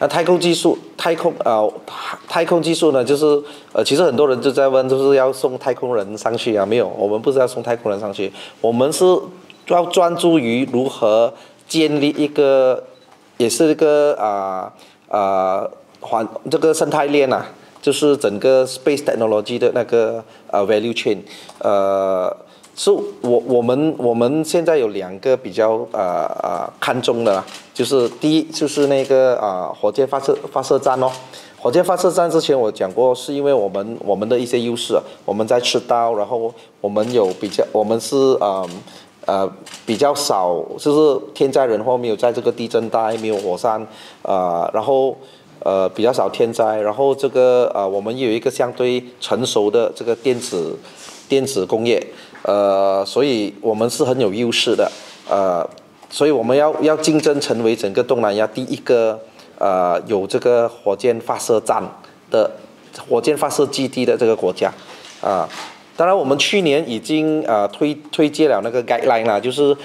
那太空技术，太空呃太空技术呢，就是呃其实很多人就在问，就是要送太空人上去啊？没有，我们不是要送太空人上去，我们是要专注于如何建立一个，也是一个啊啊环这个生态链呐，就是整个 space technology 的那个呃 value chain，呃。是我我们我们现在有两个比较呃呃看重的啦，就是第一就是那个啊火箭发射发射站哦，火箭发射站之前我讲过，是因为我们我们的一些优势，我们在赤道，然后我们有比较我们是呃呃比较少，就是天灾人祸没有在这个地震带，没有火山，呃然后呃比较少天灾，然后这个呃我们有一个相对成熟的这个电子电子工业。呃，所以我们是很有优势的，呃，所以我们要要竞争成为整个东南亚第一个呃有这个火箭发射站的火箭发射基地的这个国家，啊，当然我们去年已经呃推推介了那个 guideline 啦，就是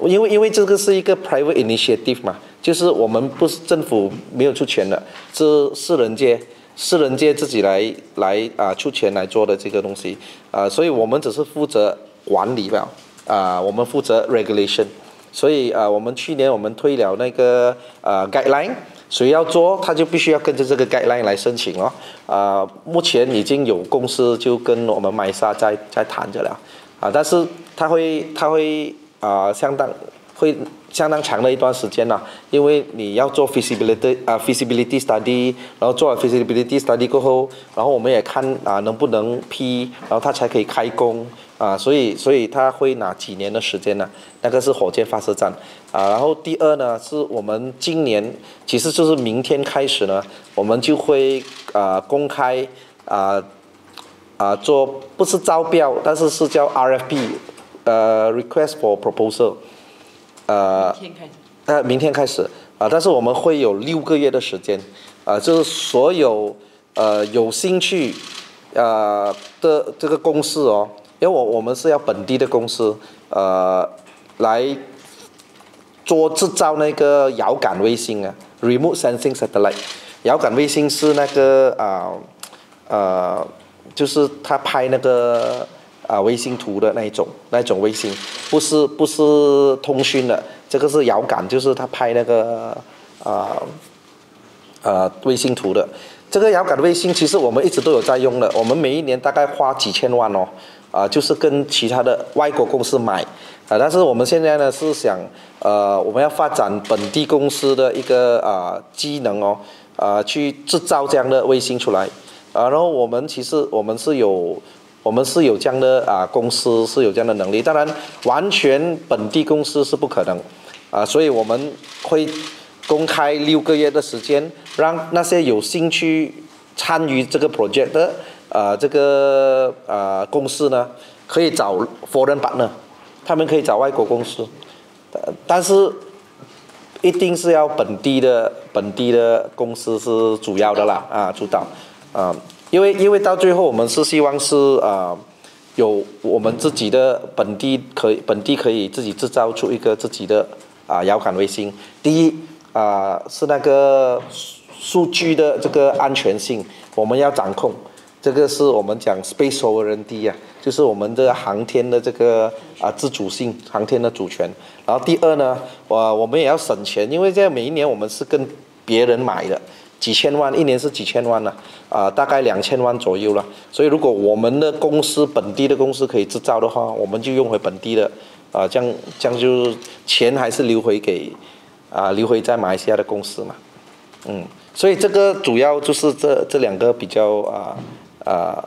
因为因为这个是一个 private initiative 嘛，就是我们不是政府没有出钱的，是私人界。私人界自己来来啊出钱来做的这个东西，啊，所以我们只是负责管理吧，啊，我们负责 regulation，所以啊，我们去年我们推了那个呃 guideline，谁要做他就必须要跟着这个 guideline 来申请哦，啊，目前已经有公司就跟我们麦莎在在谈着了，啊，但是他会他会啊相当会。相当长的一段时间了，因为你要做 feasibility 啊 feasibility study，然后做了 feasibility study 过后，然后我们也看啊能不能批，然后它才可以开工啊，所以所以它会拿几年的时间呢？那个是火箭发射站啊，然后第二呢是我们今年其实就是明天开始呢，我们就会啊公开啊啊做不是招标，但是是叫 RFP，呃 request for proposal。呃，呃，明天开始。啊，但是我们会有六个月的时间，啊，就是所有呃有兴趣呃的这个公司哦，因为我我们是要本地的公司呃来做制造那个遥感卫星啊，remote sensing satellite，遥感卫星是那个啊呃就是他拍那个。啊，卫星图的那一种，那一种卫星，不是不是通讯的，这个是遥感，就是他拍那个啊啊卫星图的。这个遥感的卫星，其实我们一直都有在用的，我们每一年大概花几千万哦，啊，就是跟其他的外国公司买，啊，但是我们现在呢是想，呃，我们要发展本地公司的一个啊机能哦，啊，去制造这样的卫星出来，啊，然后我们其实我们是有。我们是有这样的啊，公司是有这样的能力，当然完全本地公司是不可能，啊，所以我们会公开六个月的时间，让那些有兴趣参与这个 project 的啊这个啊公司呢，可以找 foreign partner，他们可以找外国公司，但是一定是要本地的本地的公司是主要的啦，啊，主导，啊。因为因为到最后我们是希望是啊，有我们自己的本地可以本地可以自己制造出一个自己的啊遥感卫星。第一啊是那个数据的这个安全性我们要掌控，这个是我们讲 space sovereignty 啊，就是我们的航天的这个啊自主性航天的主权。然后第二呢，我我们也要省钱，因为在每一年我们是跟别人买的。几千万，一年是几千万呢？啊，大概两千万左右了。所以，如果我们的公司本地的公司可以制造的话，我们就用回本地的，啊，这样这样就钱还是留回给，啊，留回在马来西亚的公司嘛。嗯，所以这个主要就是这这两个比较啊啊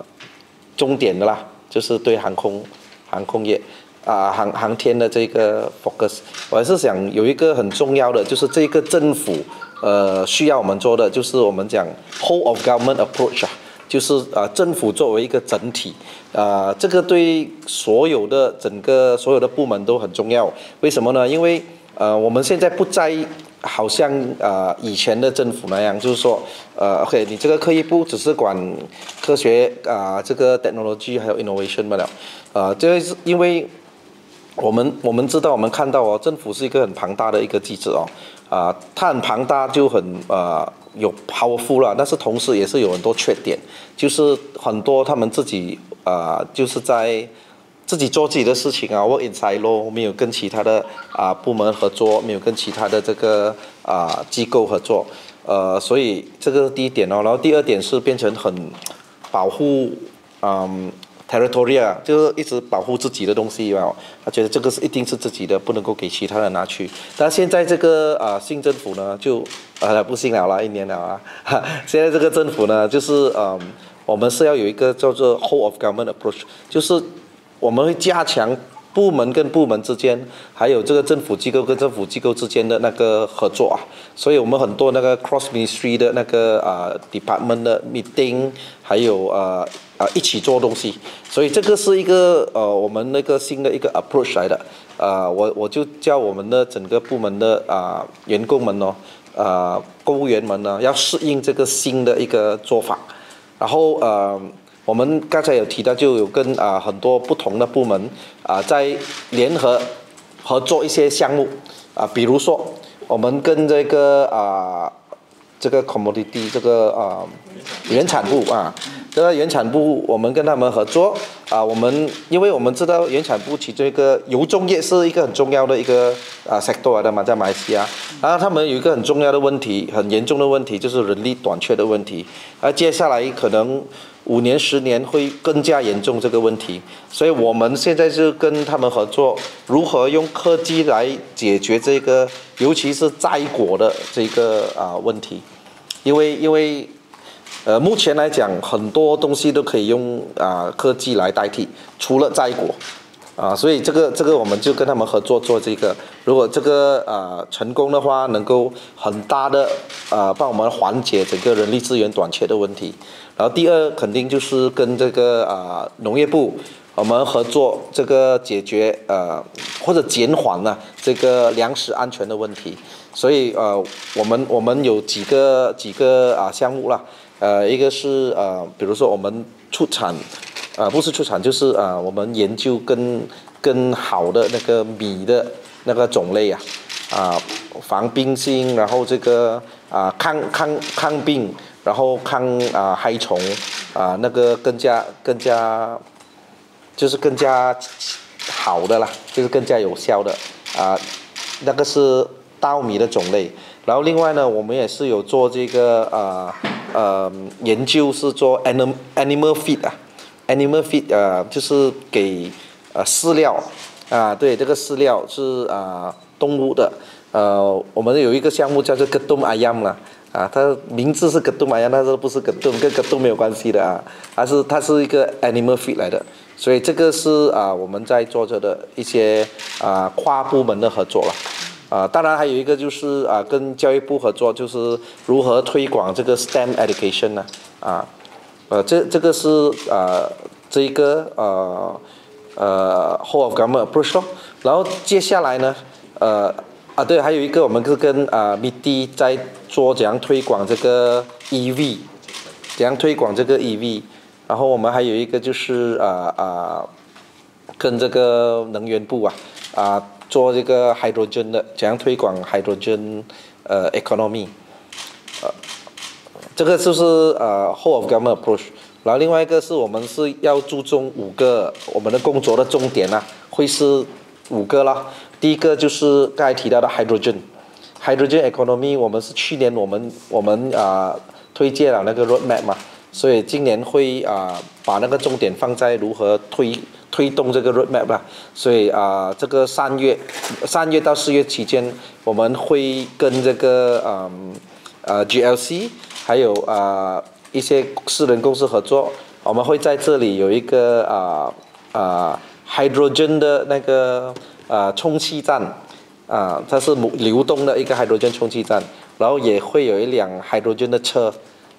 重点的啦，就是对航空航空业啊航航天的这个 focus。我还是想有一个很重要的，就是这个政府。呃，需要我们做的就是我们讲 whole of government approach 啊，就是啊，政府作为一个整体，啊，这个对所有的整个所有的部门都很重要。为什么呢？因为呃，我们现在不再好像啊以前的政府那样，就是说，呃，OK，你这个科技部只是管科学啊，这个 technology 还有 innovation 不了，啊，这是因为我们我们知道我们看到哦，政府是一个很庞大的一个机制哦。啊，它很庞大，就很呃有 powerful 了，但是同时也是有很多缺点，就是很多他们自己啊，就是在自己做自己的事情啊，work inside 咯，没有跟其他的啊部门合作，没有跟其他的这个啊机构合作，呃，所以这个第一点哦，然后第二点是变成很保护嗯。Territory 啊，就是一直保护自己的东西啊，他觉得这个是一定是自己的，不能够给其他人拿去。但现在这个啊新政府呢，就啊不行了啦，一年了啊。现在这个政府呢，就是嗯，我们是要有一个叫做 whole of government approach，就是我们会加强部门跟部门之间，还有这个政府机构跟政府机构之间的那个合作啊。所以我们很多那个 cross ministry 的那个啊 department 的 meeting，还有呃。啊，一起做东西，所以这个是一个呃，我们那个新的一个 approach 来的，啊，我我就叫我们的整个部门的啊员工们哦，啊公务员们呢，要适应这个新的一个做法，然后呃，我们刚才有提到，就有跟啊很多不同的部门啊在联合合作一些项目，啊，比如说我们跟这个啊这个 commodity 这个啊原产部啊。这个原产部，我们跟他们合作啊，我们因为我们知道原产部其中一个油棕业是一个很重要的一个啊 sector 的嘛，在马来西亚，然后他们有一个很重要的问题，很严重的问题就是人力短缺的问题，而接下来可能五年十年会更加严重这个问题，所以我们现在就跟他们合作，如何用科技来解决这个，尤其是摘果的这个啊问题，因为因为。呃，目前来讲，很多东西都可以用啊科技来代替，除了摘果，啊，所以这个这个我们就跟他们合作做这个。如果这个啊成功的话，能够很大的啊帮我们缓解整个人力资源短缺的问题。然后第二，肯定就是跟这个啊农业部我们合作，这个解决呃或者减缓了这个粮食安全的问题。所以呃我们我们有几个几个啊项目啦。呃，一个是呃，比如说我们出产，啊，不是出产，就是啊，我们研究跟跟好的那个米的那个种类啊，啊，防冰心，然后这个啊抗抗抗病，然后抗啊害虫，啊那个更加更加，就是更加好的啦，就是更加有效的啊，那个是稻米的种类，然后另外呢，我们也是有做这个啊。呃，研究是做 animal animal feed 啊，animal feed 啊，就是给呃饲料啊，对，这个饲料是啊动物的，呃，我们有一个项目叫做 Gedum Ayam 啦，啊，它名字是 Gedum Ayam，但是不是 Gedum，跟 Gedum 没有关系的啊，它是它是一个 animal feed 来的，所以这个是啊我们在做着的一些啊跨部门的合作了。啊，当然还有一个就是啊，跟教育部合作，就是如何推广这个 STEM education 呢？啊，呃，这这个是啊，这一个呃呃 whole of government approach。然后接下来呢，呃啊对，还有一个我们是跟啊 m i d 在做怎样推广这个 EV，怎样推广这个 EV。然后我们还有一个就是啊啊，跟这个能源部啊啊。做这个 hydrogen 的，怎样推广 hydrogen 呃 economy，呃，这个就是呃 whole of government approach。然后另外一个是我们是要注重五个我们的工作的重点啊，会是五个啦。第一个就是刚才提到的 hydrogen，hydrogen economy，我们是去年我们我们啊推荐了那个 roadmap 嘛，所以今年会啊把那个重点放在如何推。推动这个 roadmap 吧，所以啊，这个三月，三月到四月期间，我们会跟这个嗯，呃 GLC，还有啊一些私人公司合作，我们会在这里有一个啊啊 hydrogen 的那个啊充气站，啊它是流动的一个 hydrogen 充气站，然后也会有一辆 hydrogen 的车，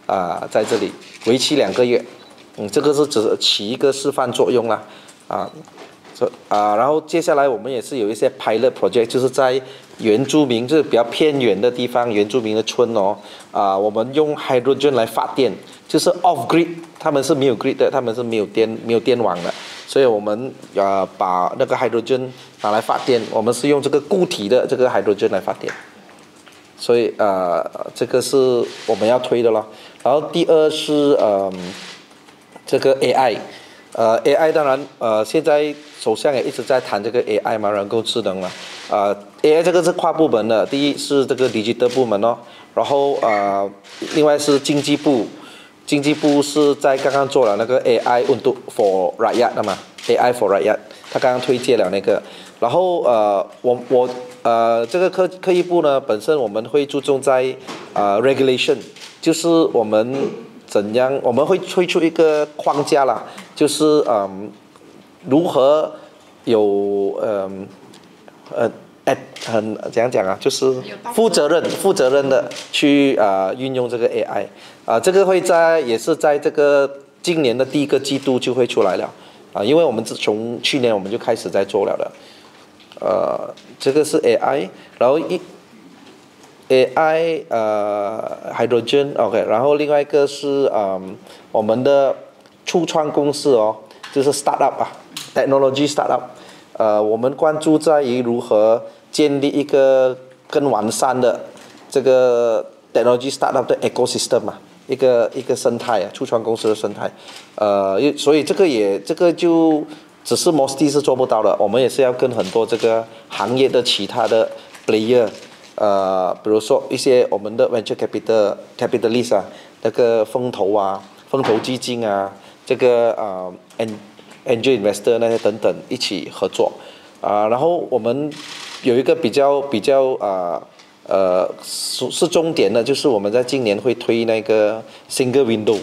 啊在这里为期两个月，嗯，这个是只起一个示范作用啦。啊，这啊，然后接下来我们也是有一些 pilot project，就是在原住民就是比较偏远的地方，原住民的村哦，啊，我们用 hydrogen 来发电，就是 off grid，他们是没有 grid 的，他们是没有电没有电网的，所以我们啊把那个 hydrogen 拿来发电，我们是用这个固体的这个 hydrogen 来发电。所以呃这个是我们要推的咯。然后第二是嗯这个 AI，呃 AI 当然呃现在首相也一直在谈这个 AI 嘛，人工智能嘛，啊 AI 这个是跨部门的，第一是这个 digital 部门哦，然后啊另外是经济部。经济部是在刚刚做了那个 AI 温度 for Rakyat 的嘛，AI for Rakyat，他刚刚推荐了那个，然后呃，我我呃，这个科科技部呢，本身我们会注重在呃 regulation，就是我们怎样，我们会推出一个框架啦，就是嗯，如何有嗯呃。很怎样讲啊？就是负责任、负责任的去啊运用这个 AI 啊，这个会在也是在这个今年的第一个季度就会出来了啊，因为我们自从去年我们就开始在做了的，呃，这个是 AI，然后一 AI 呃 hydrogen OK，然后另外一个是嗯我们的初创公司哦，就是 startup 啊，technology startup，呃，我们关注在于如何。建立一个更完善的这个 technology startup 的 ecosystem 嘛，一个一个生态啊，初创公司的生态，呃，所以这个也这个就只是 Mosty 是做不到的，我们也是要跟很多这个行业的其他的 player，呃，比如说一些我们的 venture capital capitalist 啊，那个风投啊，风投基金啊，这个啊 angel investor 那些等等一起合作，啊，然后我们。有一个比较比较啊呃是是重点的，就是我们在今年会推那个 single window，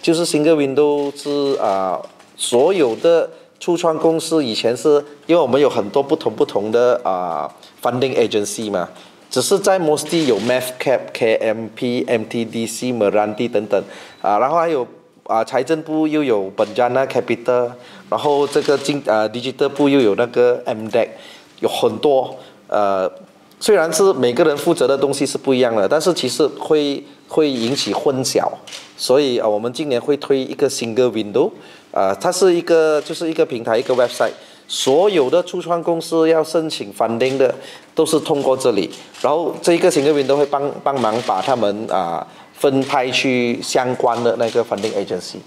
就是 single window 是啊所有的初创公司以前是因为我们有很多不同不同的啊 funding agency 嘛，只是在 mostly 有 mathcap KMP MTDC Merandi 等等啊，然后还有啊财政部又有 Benjana Capital，然后这个经啊 digital 部又有那个 MDEC。有很多呃，虽然是每个人负责的东西是不一样的，但是其实会会引起混淆，所以啊，我们今年会推一个 single window，啊，它是一个就是一个平台一个 website，所有的初创公司要申请 funding 的都是通过这里，然后这一个 single window 会帮帮忙把他们啊分派去相关的那个 funding agency，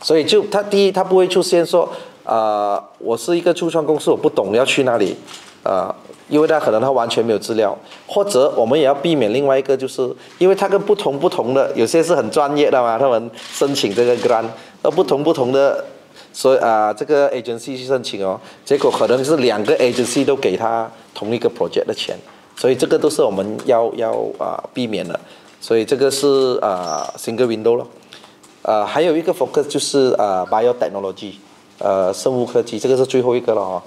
所以就它第一它不会出现说啊，我是一个初创公司，我不懂要去哪里。呃，因为他可能他完全没有资料，或者我们也要避免另外一个，就是因为他跟不同不同的，有些是很专业的嘛，他们申请这个 grant，而不同不同的，所以啊，这个 agency 去申请哦，结果可能是两个 agency 都给他同一个 project 的钱，所以这个都是我们要要啊避免的，所以这个是啊 single window 咯，呃，还有一个 focus 就是啊 biotechnology，呃，生物科技，这个是最后一个了哦。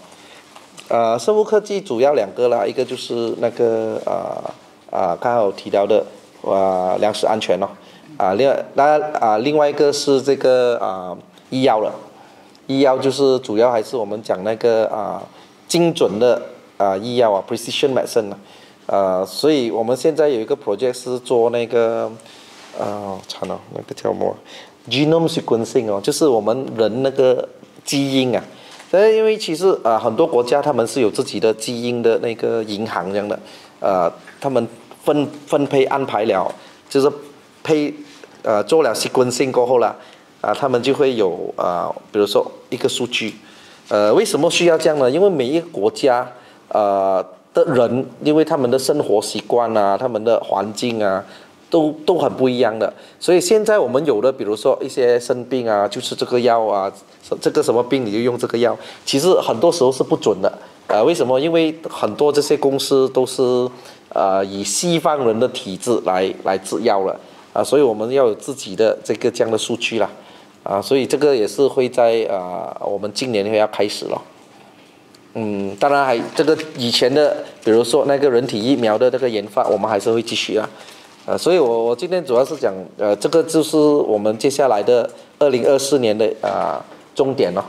呃，生物科技主要两个啦，一个就是那个啊啊，刚好提到的啊粮食安全咯，啊另外那啊另外一个是这个啊医药了，医药就是主要还是我们讲那个啊精准的啊医药啊 precision medicine 啊，呃，所以我们现在有一个 project 是做那个啊惨了那个叫什么 genome sequencing 哦，就是我们人那个基因啊。呃，因为其实啊，很多国家他们是有自己的基因的那个银行这样的，呃，他们分分配安排了，就是配呃做了习惯性过后了，啊，他们就会有啊，比如说一个数据，呃，为什么需要这样呢？因为每一个国家呃的人，因为他们的生活习惯啊，他们的环境啊。都都很不一样的，所以现在我们有的，比如说一些生病啊，就吃这个药啊，这个什么病你就用这个药，其实很多时候是不准的，呃，为什么？因为很多这些公司都是呃以西方人的体质来来制药了，啊，所以我们要有自己的这个这样的数据啦，啊，所以这个也是会在啊我们今年会要开始了，嗯，当然还这个以前的，比如说那个人体疫苗的这个研发，我们还是会继续啊。呃，所以我我今天主要是讲，呃，这个就是我们接下来的二零二四年的啊重点咯。